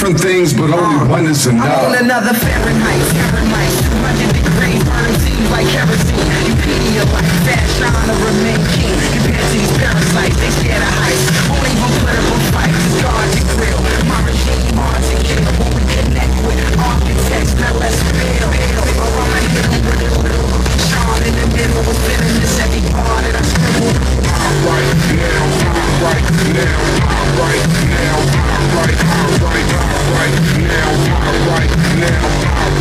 different things, but only uh, one is enough. I want another Fahrenheit, Fahrenheit, 200 degrees, burning seems like kerosene. You pity your life, fashion, honor, remain king. Compared to these parasites, they scared the heights.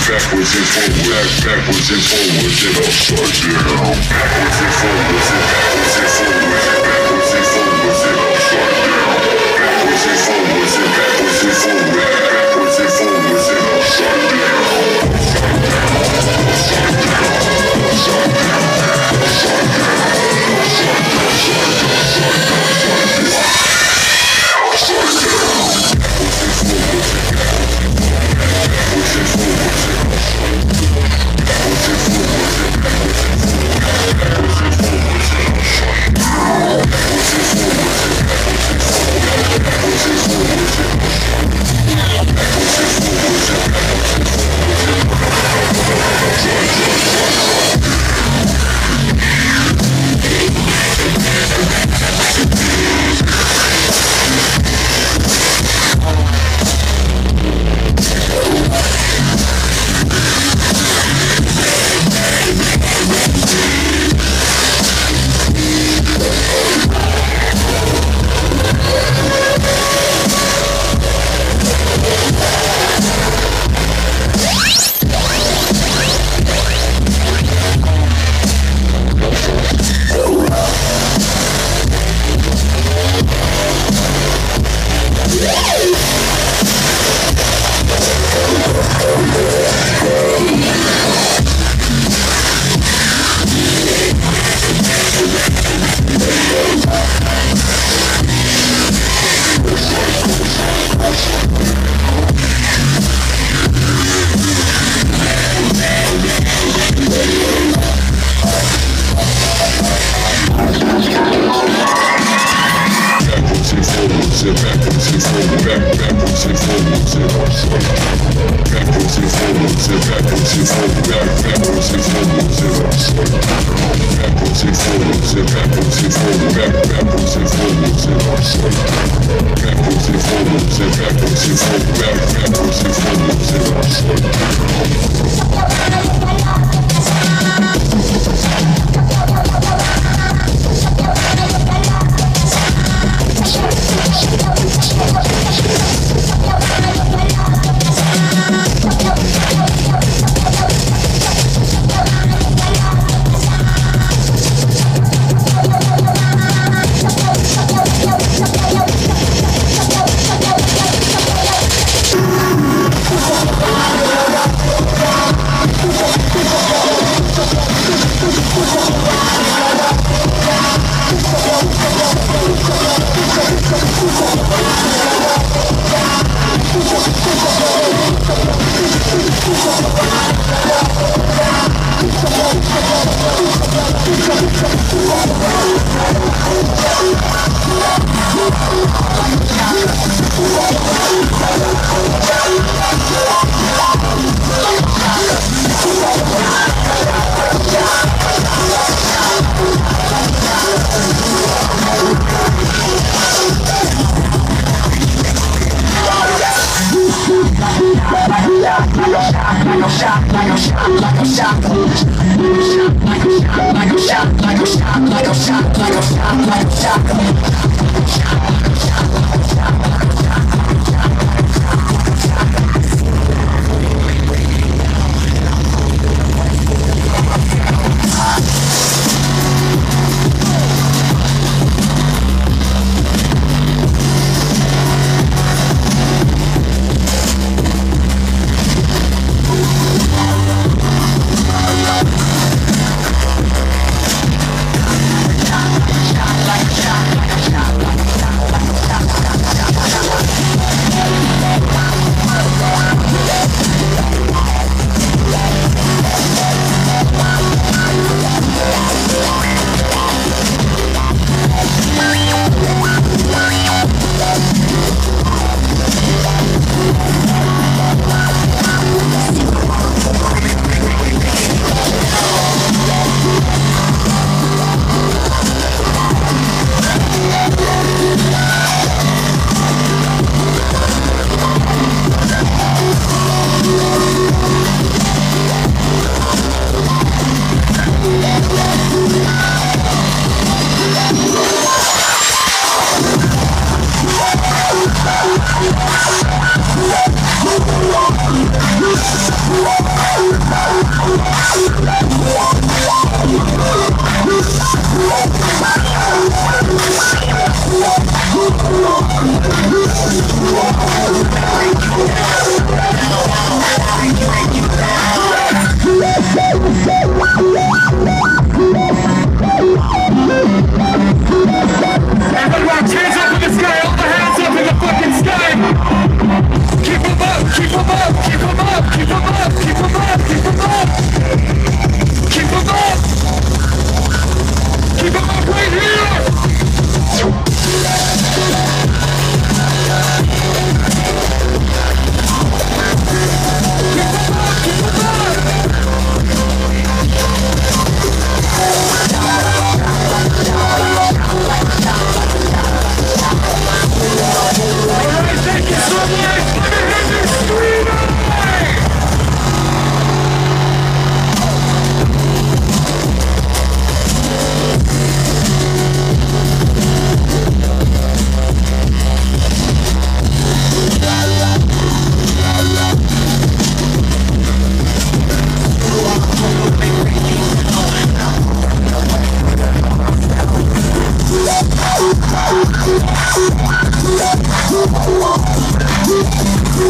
backwards and forwards, backwards and forwards and upside down. Backwards and forwards. backwards and forwards in our soul. Like I'm shot, like I'm shot, like I'm shot, like I'm shot, like I'm shot, like I'm shot, like I'm shot, like I'm shot, like I'm shot, like I'm shot.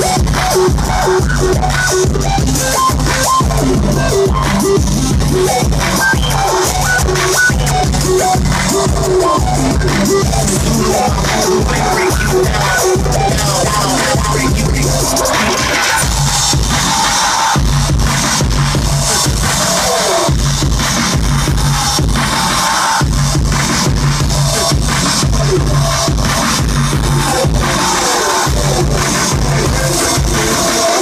Thank you.